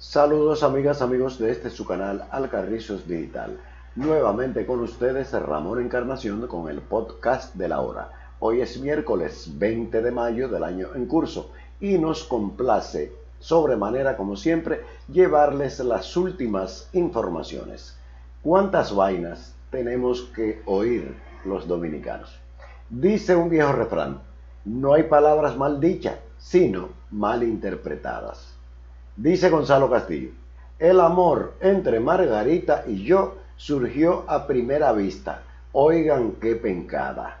Saludos amigas, amigos de este su canal Alcarrizos Digital. Nuevamente con ustedes Ramón Encarnación con el podcast de la hora. Hoy es miércoles 20 de mayo del año en curso y nos complace sobremanera como siempre llevarles las últimas informaciones. ¿Cuántas vainas tenemos que oír los dominicanos? Dice un viejo refrán, no hay palabras mal dichas, sino mal interpretadas. Dice Gonzalo Castillo, el amor entre Margarita y yo surgió a primera vista. Oigan qué pencada.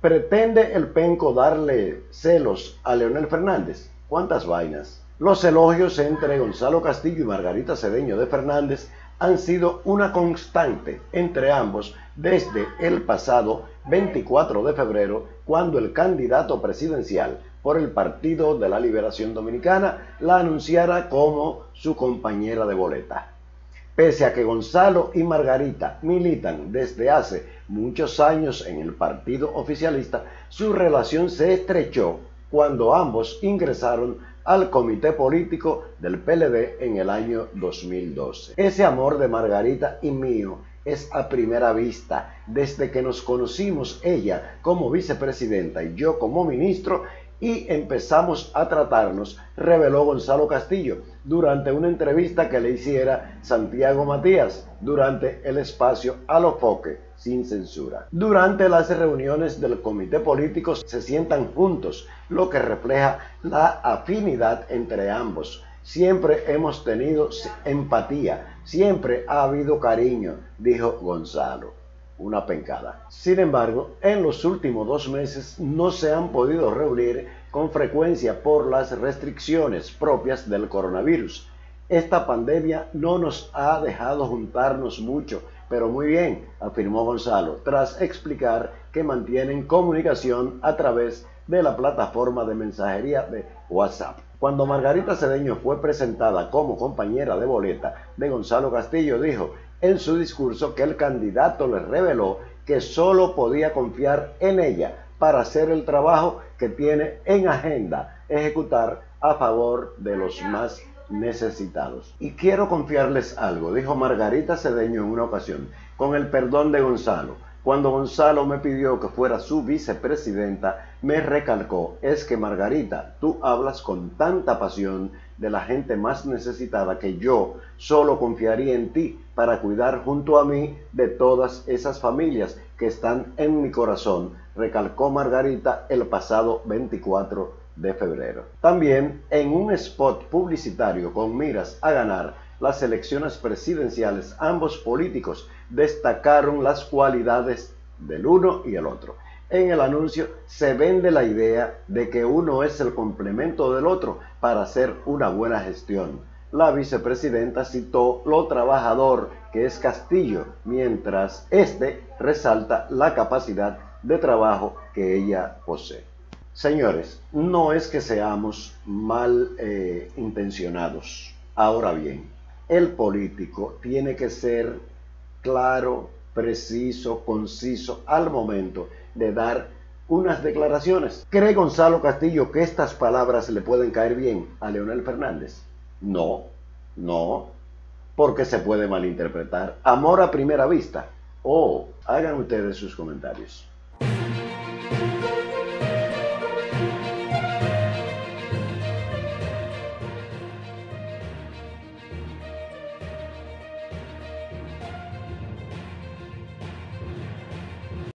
¿Pretende el penco darle celos a Leonel Fernández? ¿Cuántas vainas? Los elogios entre Gonzalo Castillo y Margarita Cedeño de Fernández han sido una constante entre ambos desde el pasado 24 de febrero, cuando el candidato presidencial por el Partido de la Liberación Dominicana la anunciara como su compañera de boleta. Pese a que Gonzalo y Margarita militan desde hace muchos años en el partido oficialista, su relación se estrechó cuando ambos ingresaron al comité político del PLD en el año 2012. Ese amor de Margarita y mío es a primera vista. Desde que nos conocimos ella como vicepresidenta y yo como ministro y empezamos a tratarnos, reveló Gonzalo Castillo durante una entrevista que le hiciera Santiago Matías durante el espacio Alofoque sin censura. Durante las reuniones del comité político se sientan juntos, lo que refleja la afinidad entre ambos. Siempre hemos tenido empatía, siempre ha habido cariño, dijo Gonzalo una pencada. Sin embargo, en los últimos dos meses no se han podido reunir con frecuencia por las restricciones propias del coronavirus. Esta pandemia no nos ha dejado juntarnos mucho, pero muy bien, afirmó Gonzalo, tras explicar que mantienen comunicación a través de la plataforma de mensajería de WhatsApp. Cuando Margarita Cedeño fue presentada como compañera de boleta de Gonzalo Castillo, dijo en su discurso que el candidato le reveló que solo podía confiar en ella para hacer el trabajo que tiene en agenda ejecutar a favor de los más necesitados. Y quiero confiarles algo, dijo Margarita Cedeño en una ocasión, con el perdón de Gonzalo. Cuando Gonzalo me pidió que fuera su vicepresidenta, me recalcó, es que Margarita, tú hablas con tanta pasión de la gente más necesitada que yo solo confiaría en ti para cuidar junto a mí de todas esas familias que están en mi corazón, recalcó Margarita el pasado 24 de febrero. También en un spot publicitario con miras a ganar las elecciones presidenciales, ambos políticos destacaron las cualidades del uno y el otro. En el anuncio se vende la idea de que uno es el complemento del otro para hacer una buena gestión. La vicepresidenta citó lo trabajador que es Castillo, mientras este resalta la capacidad de trabajo que ella posee. Señores, no es que seamos mal eh, intencionados. Ahora bien, el político tiene que ser claro, preciso, conciso al momento de dar unas declaraciones. ¿Cree Gonzalo Castillo que estas palabras le pueden caer bien a Leonel Fernández? No, no, porque se puede malinterpretar. Amor a primera vista. O oh, hagan ustedes sus comentarios.